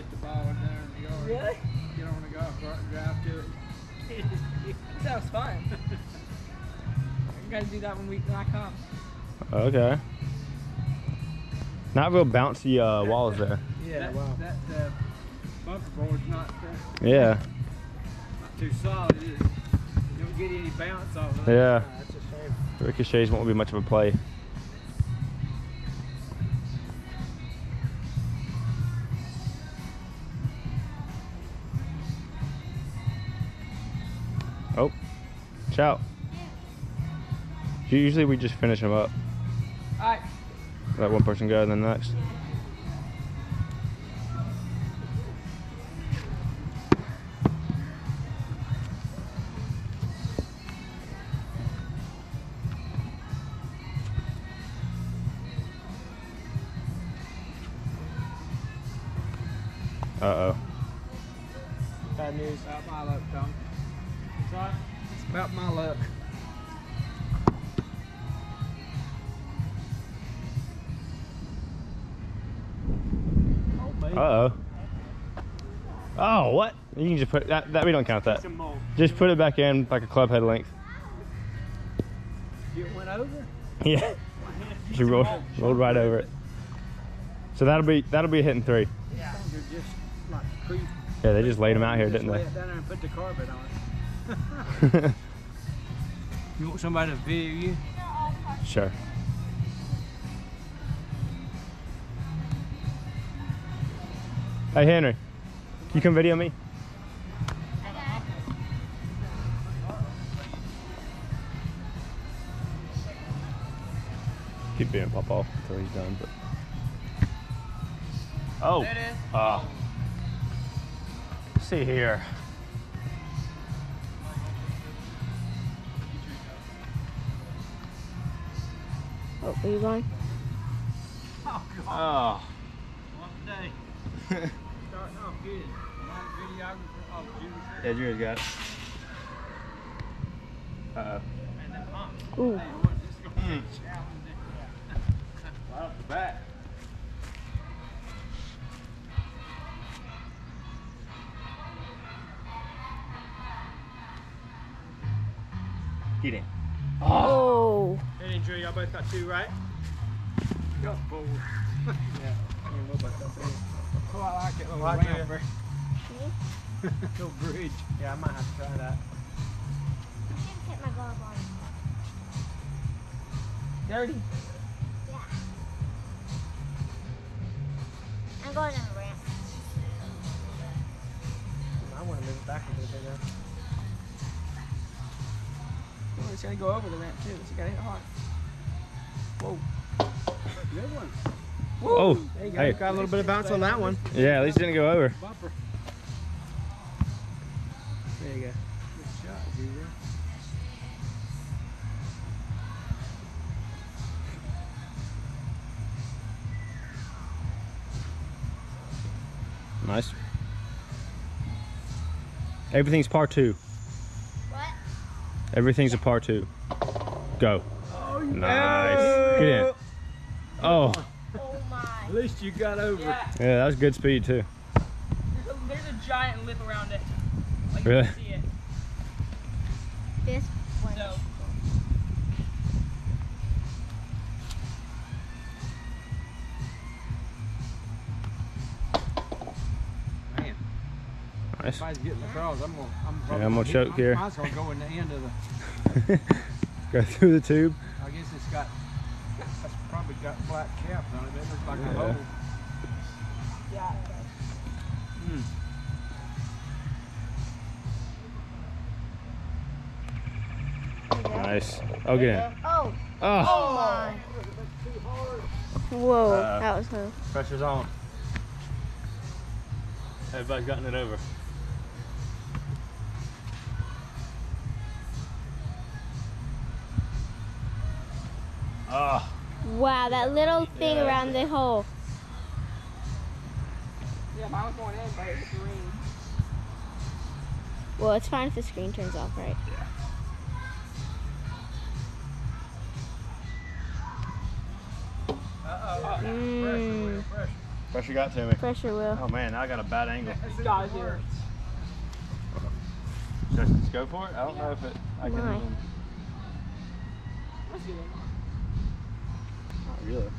hit the ball in there in the yard. Really? Get on the golf cart and drive to it. Sounds was fun. I gotta do that when we when I come. Okay. Not real bouncy uh, walls there. Yeah, that, wow. That uh, bumper board's not, uh, Yeah. not too solid. It, you don't get any bounce off of it. Yeah. That's a shame. Ricochets won't be much of a play. Shout. Usually we just finish them up. Alright. Let one person go, and then the next. Uh oh. Bad news. About my luck, Tom. Sorry? It's about my luck. Oh. Uh oh. Oh, what? You can just put that. That we don't count that. Just put it back in like a club head length. You went over? Yeah. She rolled rolled right over it. So that'll be that'll be a hitting three. Yeah. You're just like creep. Yeah, they just laid them out here, didn't lay they? You want somebody to video you? sure. Hey Henry, can you come video me? Keep being pop off until he's done, but. Oh. There it is. Uh, see here. Oh, are you going? Oh, God. Oh. One day. Starting off good. My videographer. Oh, Judy. Yeah, Drew's got it. Uh oh. Man, that pump. Ooh. Hey, what's this gonna be challenging? Right off the bat. Get in. Oh. Hey, Drew, y'all both got two, right? Got four. Yeah. I mean, what about that thing? Oh, I like it. Little Like it. Little bridge. Yeah, I might have to try that. Hit my glove on. Dirty. Yeah. I'm going on a ramp. I want to move it back a little bit now. It's gonna go over the ramp too. So you gotta hit hard. Whoa. Good one. Oh, There you go. hey. Got a little bit of bounce on that one. Yeah, at least it didn't go over. Bumper. There you go. Good shot. Nice. Everything's par two. What? Everything's a par two. Go. Nice. Get in. Oh, Oh my. At least you got over. Yeah. yeah, that was good speed too. There's a, there's a giant lip around it. Like Really? you can see it. This Nice. if across, I'm gonna. I'm, Yeah, I'm gonna choke here. Mine's gonna go in the end of the. go through the tube. I guess it's got. That's probably got flat caps on it. It looks like Yeah. a hole. yeah. Hmm. Nice. Oh, get in. Oh. Oh, Oh my. Whoa. Uh-oh. that was close. pressure's on. Everybody's gotten it over. Ah, Wow, that little thing Yeah. around the hole. Yeah, mine was going in, but it hit the ring. Well, it's fine if the screen turns off, right? Uh-oh. Mm. Pressure, pressure. Pressure got to me. Pressure will. Oh man, now I got a bad angle. You gotta. Should I just go for it? I don't know if it. I can. Let's get it. Not really.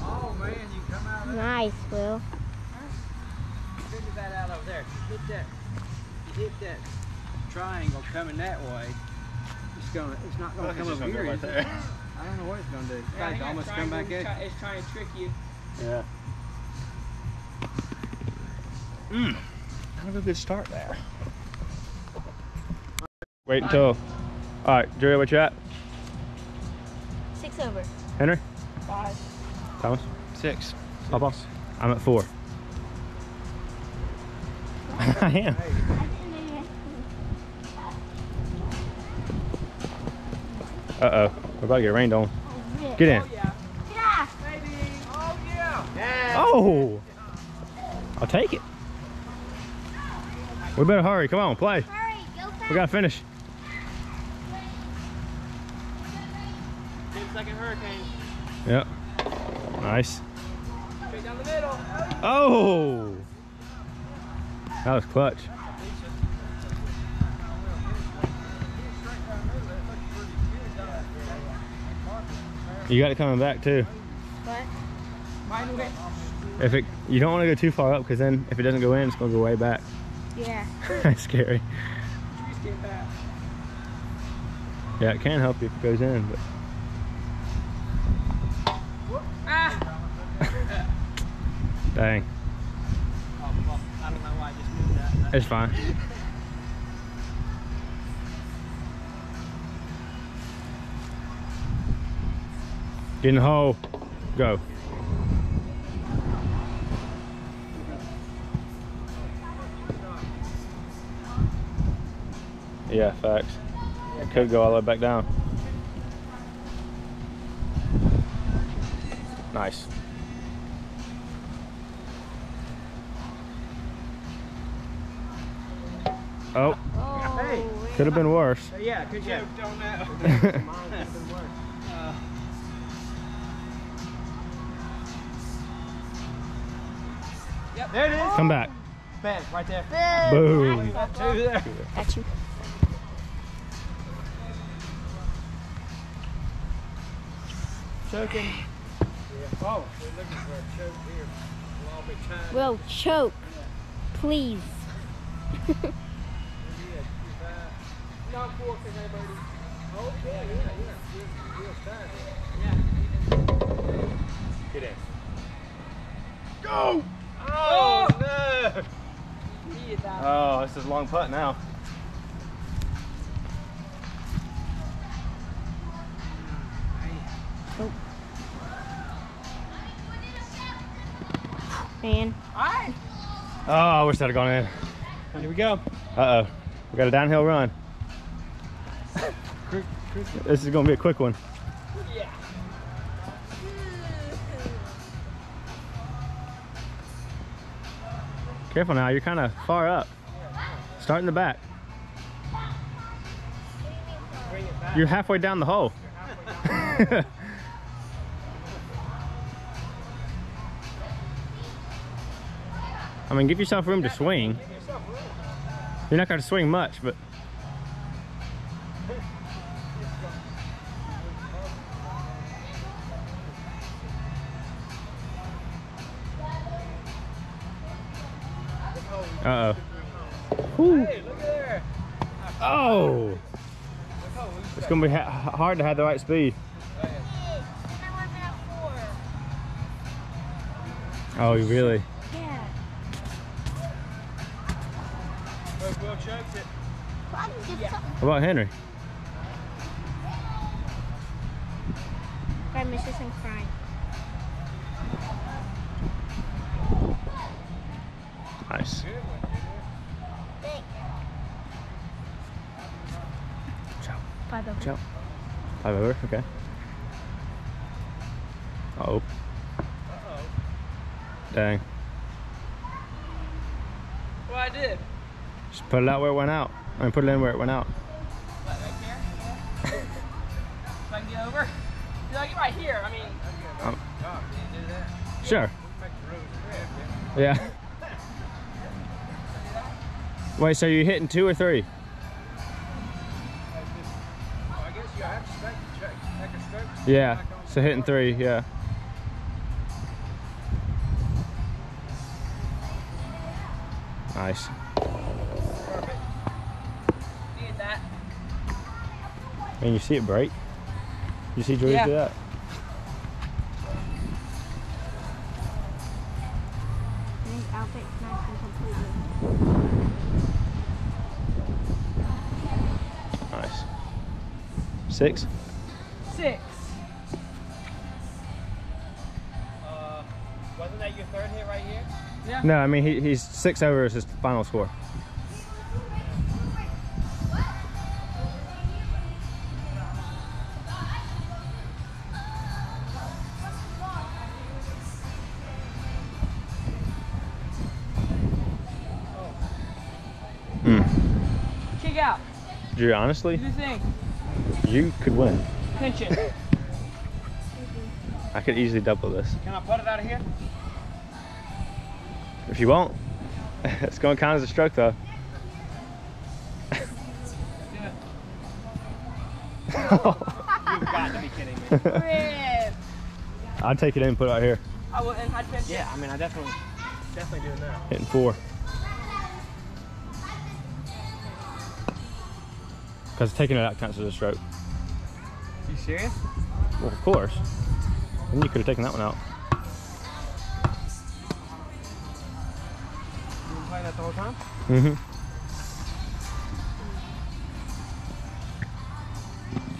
Oh man, you come out of there. Nice, Will. Figure that out over there. You hit that. You hit that triangle coming that way. It's gonna. It's not gonna come just over go here. right there. I don't know what it's gonna do. It's Yeah, I probably think that almost come back triangle at try- It's trying to trick you. Yeah. Mmm. Kind of a good start there. Wait until. All right, Jerry, what you at? Six over. Henry? Five. Thomas? Six. Papa? I'm at four. I am. Uh oh. We're about to get rained on. Get in. Oh yeah. Yeah. Baby. Oh yeah. Oh! I'll take it. We better hurry. Come on, play. Hurry, go fast. We gotta finish. Nice. Straight down the middle. Oh! That was clutch. You got it coming back too. What? If it, you don't want to go too far up because then if it doesn't go in, it's gonna go way back. Yeah. That's scary. Trees came back. Yeah, it can help you if it goes in, but dang, Oh, I don't know why I just moved that. it's fine. Get in the hole. Go. Yeah, facts. It could go all the way back down. Nice. Oh, Oh. Hey. could have been worse. Yeah, good joke on that. Uh, There it is. Come back. Bam, right there. Boom. Got two there. Got you. Choking. Oh, we're looking for a choke here. We'll all be tied. Will, choke. Please. Not four because I birdie. Oh, yeah, yeah, yeah. Real, real tight. Yeah. Get in. Go! Oh, no! He hit that. Oh, this is a long putt now. Man. Alright. Oh, I wish that'd gone in. Here we go. Uh oh. We got a downhill run. This is gonna be a quick one. Yeah. Careful now, you're kind of far up. Start in the back. You're halfway down the hole. I mean, give yourself room to swing. You're not going to swing much, but Oh, Look how loose it's gonna be ha- hard to have the right speed. Oh, you really? Yeah. Will, Will chokes it. What about Henry? God, Mrs. I'm crying. Nice. Good Five over. Ciao. Five over, okay. Uh oh. Uh-oh. Dang. Well, I did. Just put it out where it went out. I mean, put it in where it went out. What, right there? so I can get over? If you like it right here, I mean, Um, Tom, can you? Sure. Make the rules clear, Yeah. Wait, so you're hitting two or three? Yeah. So hitting three, yeah. Nice. Perfect. And you see it break? You see Jordan Yeah. do that? His outfit's nice and completely. Nice. Six? Six. Yeah. No, I mean he, he's six over is his final score. Mm. Kick out. Drew, honestly, Do the thing. you could win. Pinch it. I could easily double this. Can I put it out of here? If you won't, it's going to count as a stroke though. Do it. You've got to be kidding me. Rip. I'd take it in and put it out here. I wouldn't. I'd pinch Yeah, I mean, I definitely, definitely doing that. Hitting four. Because taking it out counts as a stroke. You serious? Well, of course. Then you could have taken that one out. Whole time? Mm-hmm.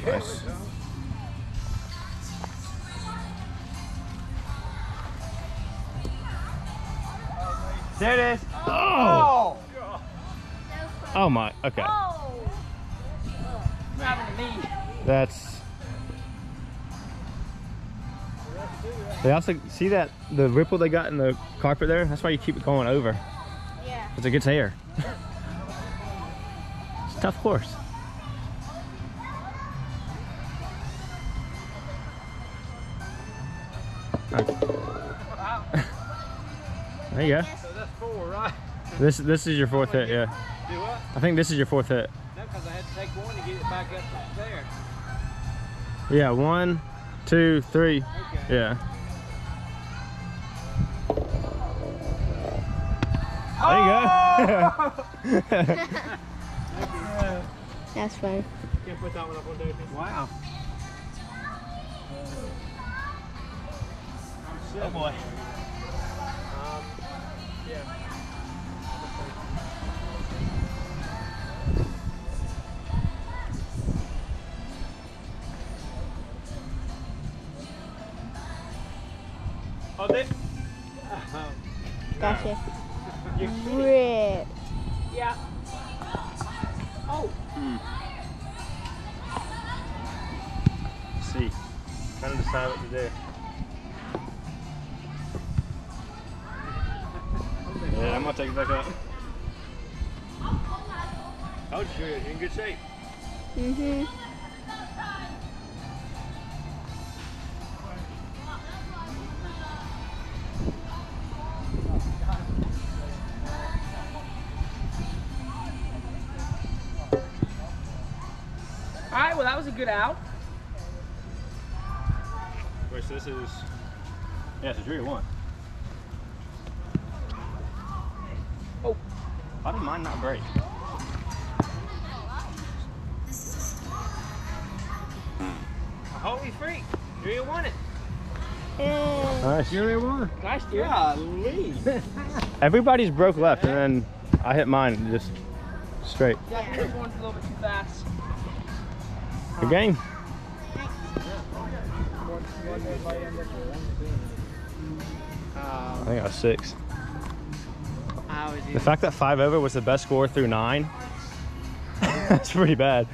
Nice. There it is. Oh! Oh my, okay. What happened to me? That's. They also see that the ripple they got in the carpet there. That's why you keep it going over. Yeah. a good gets air. it's a tough course. Okay. There you go. So that's four, right? This this is your fourth hit, yeah. Do what? I think this is your fourth hit. No, because I had to take one to get it back up there. Yeah, one, two, three. Okay. Yeah. That's fun. Can't put that one up on there. Wow. Oh boy. Um, yeah. Oh, this. Gotcha. You're kidding. Rip. Yeah. Oh. See. Trying to decide what to do. Yeah, I'm gonna take it back up. Oh, sure. You're in good shape. Mm-hmm. Good out. Wait, so this is. Yeah, it's a Drew one. Oh. How did mine not break? Holy freak. You won it. Mm. Nice. You won. Nice, dude. Golly. Everybody's broke left, and then I hit mine just straight. Yeah, yours one's a little bit too fast. Game. I think I was six. The fact that five over was the best score through nine, that's pretty bad.